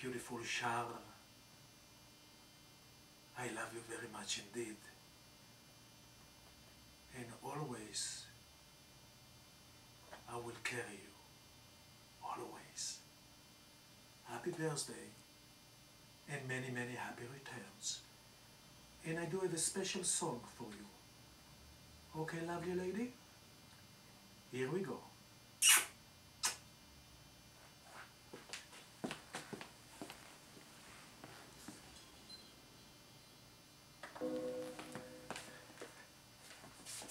beautiful Charles. I love you very much indeed. And always, I will carry you. Always. Happy birthday and many, many happy returns. And I do have a special song for you. Okay, lovely lady? Here we go.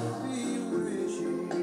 be wishing